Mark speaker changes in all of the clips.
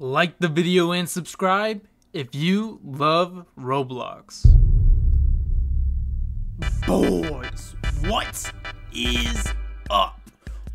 Speaker 1: Like the video and subscribe if you love Roblox.
Speaker 2: Boys, what is up?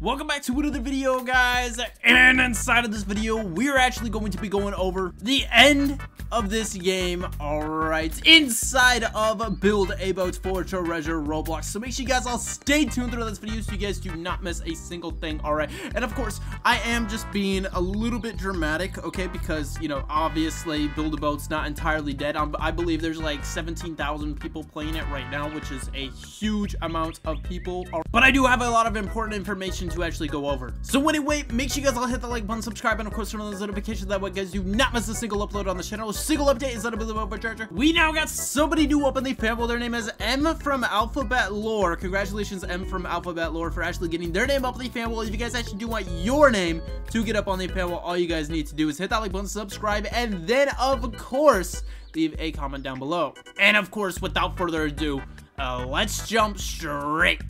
Speaker 2: Welcome back to another video, guys. And inside of this video, we're actually going to be going over the end of this game, alright, inside of Build a Boat for Treasure Roblox. So make sure you guys all stay tuned through this video so you guys do not miss a single thing, alright? And of course, I am just being a little bit dramatic, okay, because, you know, obviously Build a Boat's not entirely dead. Um, I believe there's like 17,000 people playing it right now, which is a huge amount of people. But I do have a lot of important information to actually go over. So anyway, make sure you guys all hit the like button, subscribe, and of course turn on those notifications that way guys do not miss a single upload on the channel A single update is that of a charger. We now got somebody new up in the family. Their name is M from Alphabet Lore. Congratulations, M from Alphabet Lore, for actually getting their name up in the family. If you guys actually do want your name to get up on the panel, all you guys need to do is hit that like button, subscribe, and then, of course, leave a comment down below. And, of course, without further ado, uh, let's jump straight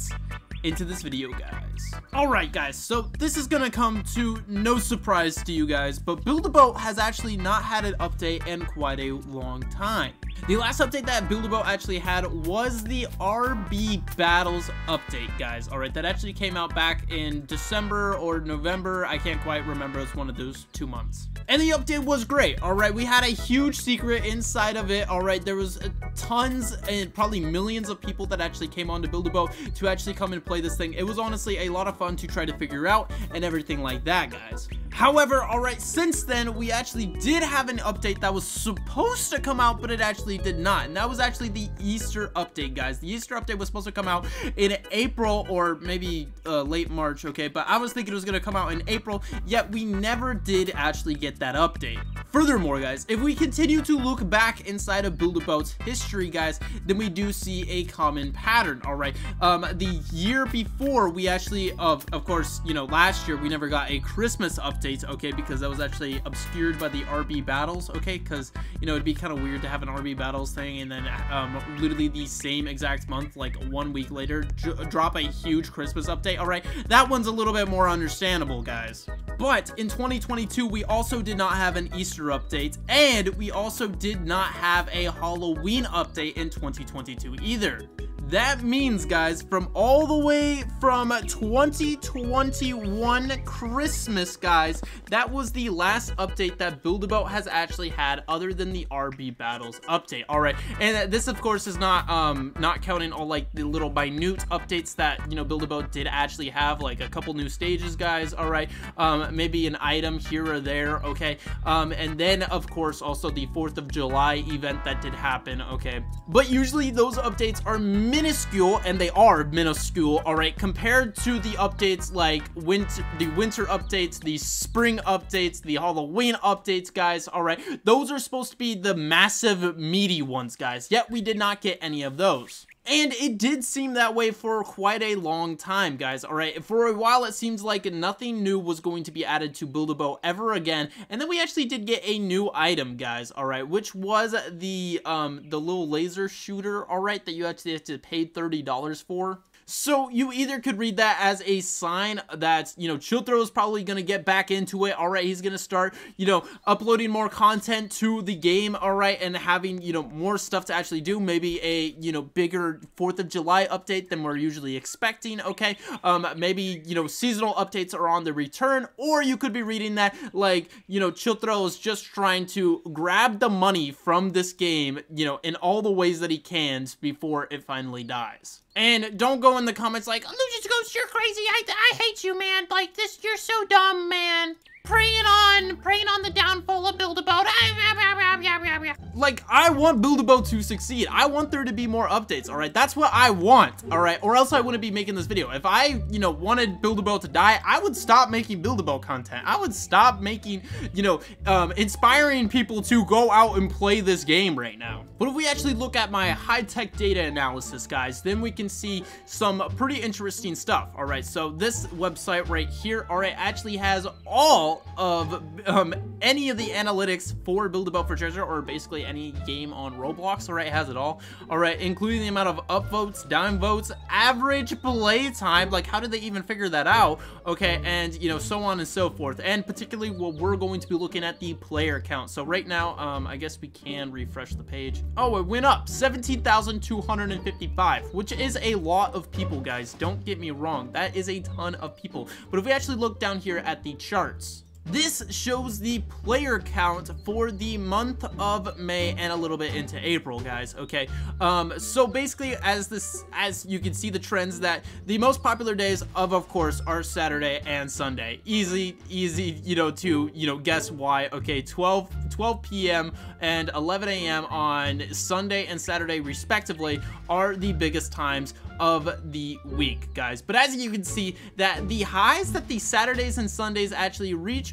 Speaker 2: into this video, guys. Alright, guys, so this is gonna come to no surprise to you guys, but Build-A-Boat has actually not had an update in quite a long time. The last update that Build-A-Boat actually had was the RB Battles update, guys. Alright, that actually came out back in December or November. I can't quite remember. It's one of those two months. And the update was great. Alright, we had a huge secret inside of it. Alright, there was tons and probably millions of people that actually came on to Build-A-Boat to actually come and play this thing. It was honestly a lot of fun to try to figure out and everything like that, guys. However, alright, since then, we actually did have an update that was supposed to come out, but it actually did not. And that was actually the Easter update, guys. The Easter update was supposed to come out in April or maybe uh, late March, okay? But I was thinking it was going to come out in April, yet we never did actually get that update. Furthermore, guys, if we continue to look back inside of Build-A-Boat's history, guys, then we do see a common pattern, alright? Um, the year before, we actually, of, of course, you know, last year, we never got a Christmas update okay, because that was actually obscured by the RB battles, okay, because, you know, it'd be kind of weird to have an RB battles thing and then um, literally the same exact month, like one week later, drop a huge Christmas update, all right? That one's a little bit more understandable, guys. But in 2022, we also did not have an Easter update, and we also did not have a Halloween update in 2022 either. That means, guys, from all the way from 2021 Christmas, guys, that was the last update that Build-A-Boat has actually had other than the RB Battles update. All right, and this, of course, is not um not counting all like the little minute updates that you know Build-A-Boat did actually have, like a couple new stages, guys. All right, um maybe an item here or there. Okay, um and then of course also the Fourth of July event that did happen. Okay, but usually those updates are minuscule, and they are minuscule, alright, compared to the updates like winter, the winter updates, the spring updates, the Halloween updates, guys, alright. Those are supposed to be the massive, meaty ones, guys, yet we did not get any of those. And it did seem that way for quite a long time, guys, alright? For a while, it seems like nothing new was going to be added to Build-A-Boat ever again, and then we actually did get a new item, guys, alright? Which was the, um, the little laser shooter, alright, that you actually have to pay $30 for. So you either could read that as a sign that, you know, Chillthrow is probably going to get back into it. All right, he's going to start, you know, uploading more content to the game. All right, and having, you know, more stuff to actually do. Maybe a, you know, bigger 4th of July update than we're usually expecting. Okay, um, maybe, you know, seasonal updates are on the return. Or you could be reading that like, you know, Chillthrow is just trying to grab the money from this game, you know, in all the ways that he can before it finally dies. And don't go in the comments like, Illuzions Ghost, you're crazy. I, I hate you, man. Like, this, you're so dumb, man preying on, preying on the downfall of Build-A-Boat. Ah, Like, I want Build-A-Boat to succeed. I want there to be more updates, all right? That's what I want, all right? Or else I wouldn't be making this video. If I, you know, wanted Build-A-Boat to die, I would stop making Build-A-Boat content. I would stop making, you know, um, inspiring people to go out and play this game right now. But if we actually look at my high-tech data analysis, guys, then we can see some pretty interesting stuff, all right? So this website right here, all right, actually has all of um, any of the analytics for Build-A-Boat for Treasure, or basically any game on Roblox. All right, it has it all. All right, including the amount of upvotes, down votes, average play time. Like, how did they even figure that out? Okay, and you know, so on and so forth. And particularly, what we're going to be looking at the player count. So right now, um, I guess we can refresh the page. Oh, it went up 17,255, which is a lot of people, guys. Don't get me wrong. That is a ton of people. But if we actually look down here at the charts, this shows the player count for the month of May and a little bit into April, guys, okay? Um, so basically, as this, as you can see the trends that the most popular days of, of course, are Saturday and Sunday. Easy, easy, you know, to, you know, guess why. Okay, 12, 12 p.m. and 11 a.m. on Sunday and Saturday, respectively, are the biggest times of the week, guys. But as you can see, that the highs that the Saturdays and Sundays actually reach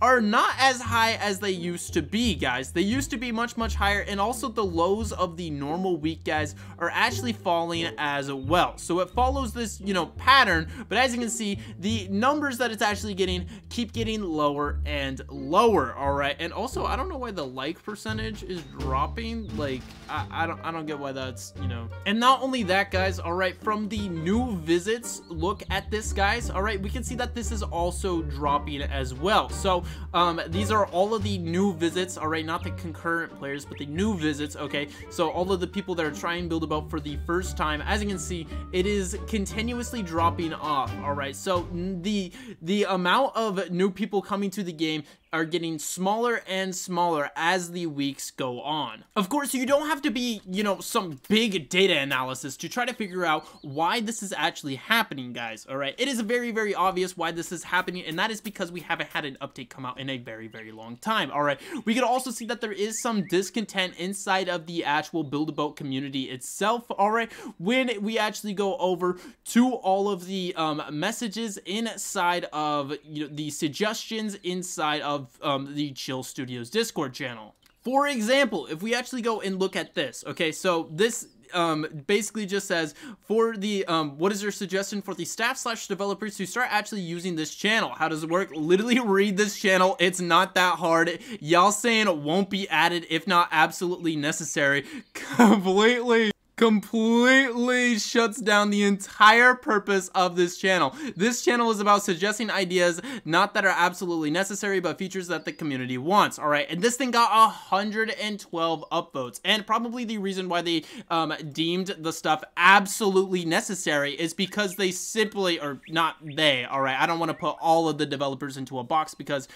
Speaker 2: are not as high as they used to be, guys. They used to be much, much higher, and also the lows of the normal week, guys, are actually falling as well. So it follows this, you know, pattern, but as you can see, the numbers that it's actually getting keep getting lower and lower, all right? And also, I don't know why the like percentage is dropping. Like, I, I don't, I don't get why that's, you know. And not only that, guys, all right, from the new visits, look at this, guys, all right? We can see that this is also dropping as well. So um, these are all of the new visits, all right, not the concurrent players, but the new visits, okay? So all of the people that are trying Build a Boat for the first time, as you can see, it is continuously dropping off, all right? So the the amount of new people coming to the game are getting smaller and smaller as the weeks go on. Of course, you don't have to be, you know, some big data analysis to try to figure out why this is actually happening, guys, all right? It is very, very obvious why this is happening, and that is because we haven't had an update come out in a very, very long time, all right? We can also see that there is some discontent inside of the actual Build-A-Boat community itself, all right? When we actually go over to all of the um, messages inside of, you know, the suggestions inside of of um, the Chill Studios Discord channel. For example, if we actually go and look at this, okay, so this um, basically just says for the um, what is your suggestion for the staff slash developers to start actually using this channel? How does it work? Literally read this channel. It's not that hard. Y'all saying it won't be added if not absolutely necessary. Completely completely shuts down the entire purpose of this channel. This channel is about suggesting ideas, not that are absolutely necessary, but features that the community wants, all right? And this thing got 112 upvotes, and probably the reason why they um, deemed the stuff absolutely necessary is because they simply, or not they, all right? I don't want to put all of the developers into a box because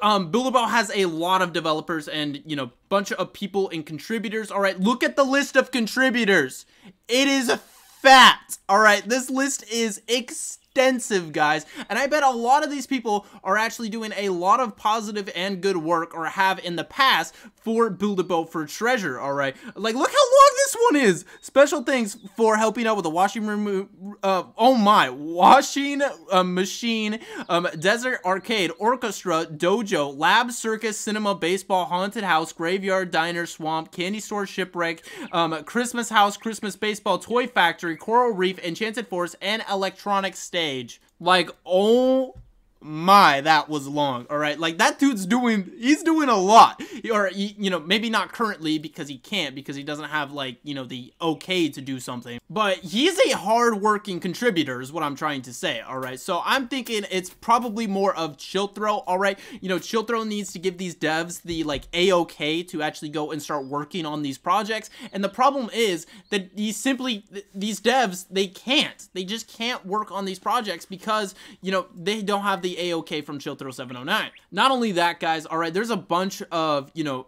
Speaker 2: um, Build-A-Boat has a lot of developers and, you know, bunch of people and contributors, all right? Look at the list of contributors contributors. It is fat. All right, this list is extensive extensive, guys. And I bet a lot of these people are actually doing a lot of positive and good work or have in the past for Build a Boat for Treasure, all right? Like, look how long this one is. Special thanks for helping out with the washing room, uh, oh my, washing uh, machine, um, Desert Arcade, Orchestra, Dojo, Lab, Circus, Cinema, Baseball, Haunted House, Graveyard, Diner, Swamp, Candy Store, Shipwreck, um, Christmas House, Christmas Baseball, Toy Factory, Coral Reef, Enchanted Forest, and Electronic Stage stage. Like, oh my, that was long. All right, like that dude's doing, he's doing a lot. Or you know, maybe not currently because he can't because he doesn't have like you know the okay to do something. But he's a hard-working contributor, is what I'm trying to say. All right, so I'm thinking it's probably more of Chillthrow. All right, you know, Chillthrow needs to give these devs the like a okay to actually go and start working on these projects. And the problem is that these simply these devs they can't. They just can't work on these projects because you know they don't have the a-okay from Chillthrow709. Not only that, guys, all right, there's a bunch of, you know,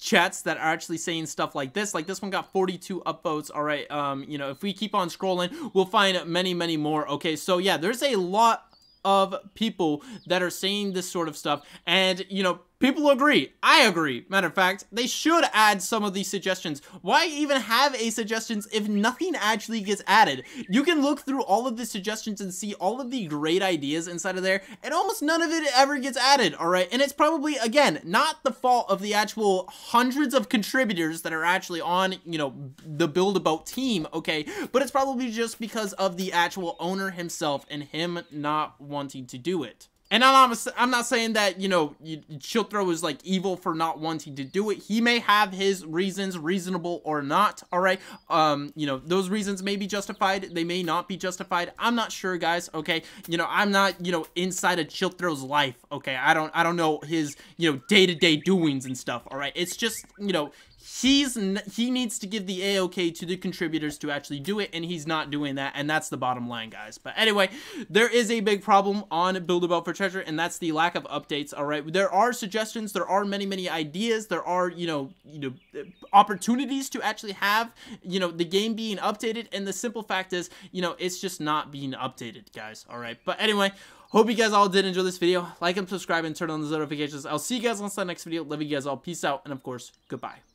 Speaker 2: chats that are actually saying stuff like this. Like this one got 42 upvotes all right um you know if we keep on scrolling we'll find many many more okay? So yeah there's a lot of people that are saying this sort of stuff. And you know People agree. I agree. Matter of fact, they should add some of these suggestions. Why even have a suggestions if nothing actually gets added? You can look through all of the suggestions and see all of the great ideas inside of there, and almost none of it ever gets added, alright? And it's probably, again, not the fault of the actual hundreds of contributors that are actually on, you know, the Build-A-Boat team, okay? But it's probably just because of the actual owner himself and him not wanting to do it. And I'm not, I'm not saying that, you know, Chillthrow is like evil for not wanting to do it. He may have his reasons, reasonable or not, all right? Um, you know, those reasons may be justified. They may not be justified. I'm not sure, guys, okay? You know, I'm not, you know, inside of Chillthrow's life, okay? I don't, I don't know his, you know, day-to-day -day doings and stuff, all right? It's just, you know, he's he needs to give the AOK to the contributors to actually do it, and he's not doing that, and that's the bottom line, guys. But anyway, there is a big problem on Build a Boat for Treasure, and that's the lack of updates. All right, there are suggestions, there are many many ideas, there are you know you know uh, opportunities to actually have you know the game being updated, and the simple fact is you know it's just not being updated, guys. All right, but anyway. Hope you guys all did enjoy this video. Like and subscribe and turn on those notifications. I'll see you guys on the next video. Love you guys all. Peace out. And of course, goodbye.